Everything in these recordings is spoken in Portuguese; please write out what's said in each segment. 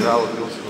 tirar Deus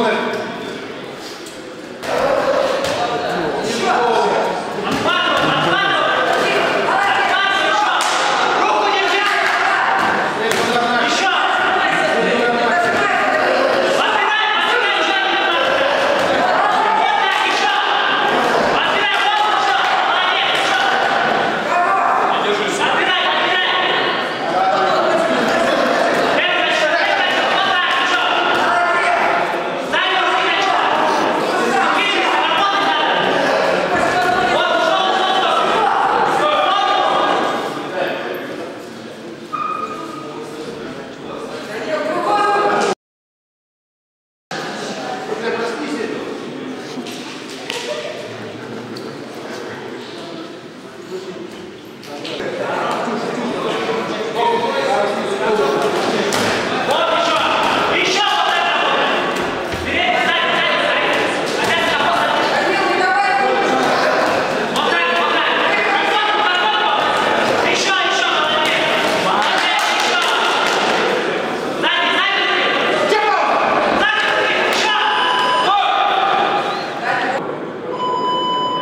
오늘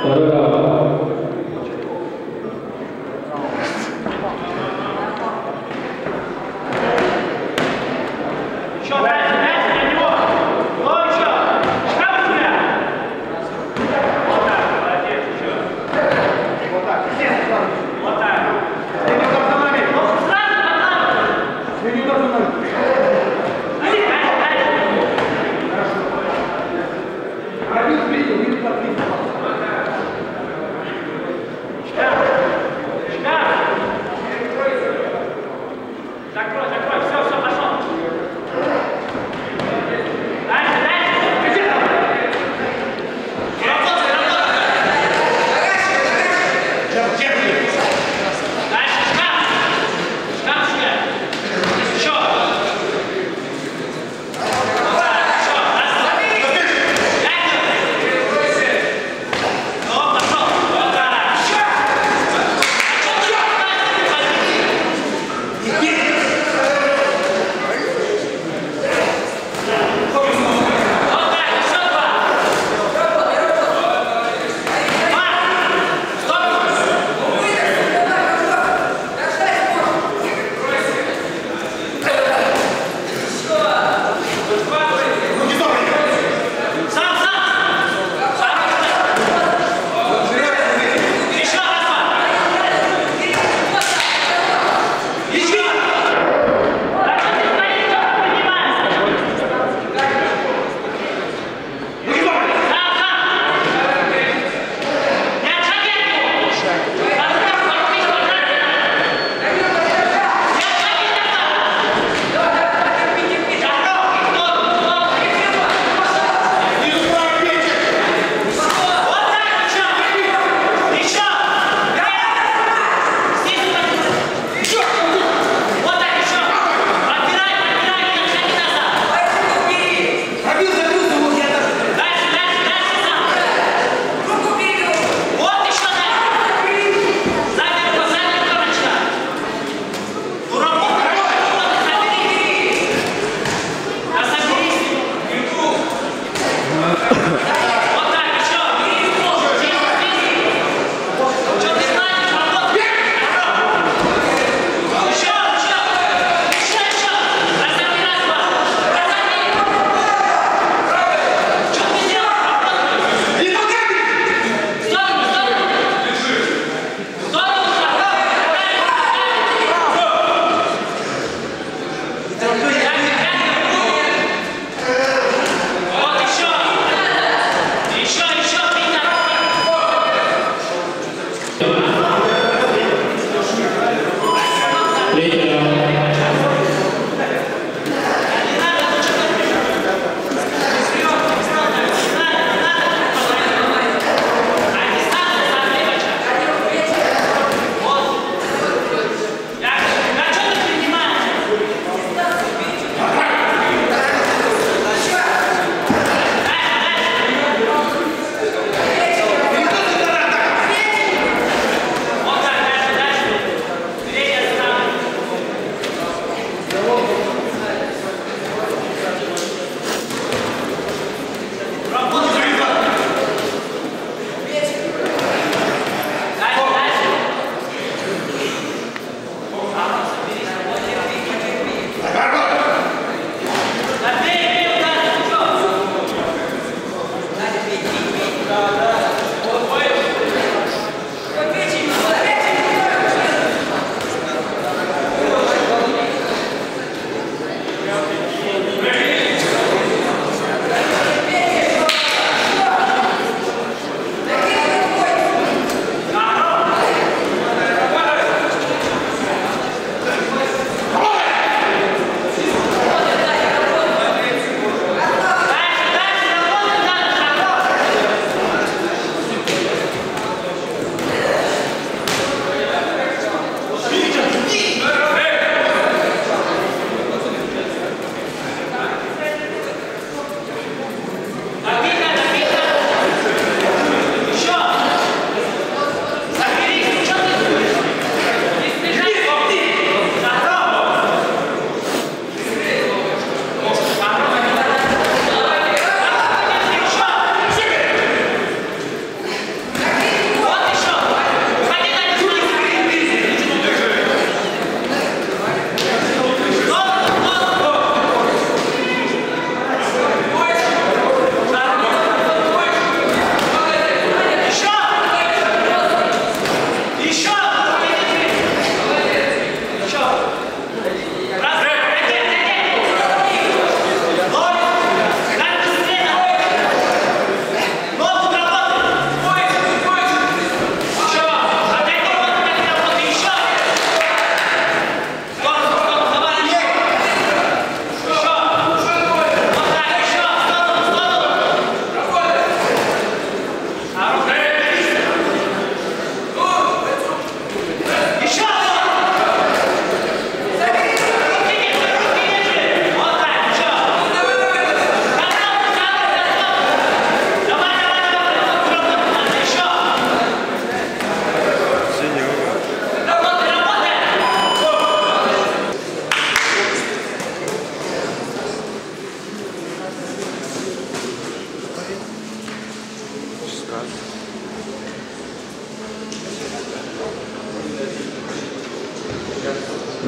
Agora,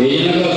Y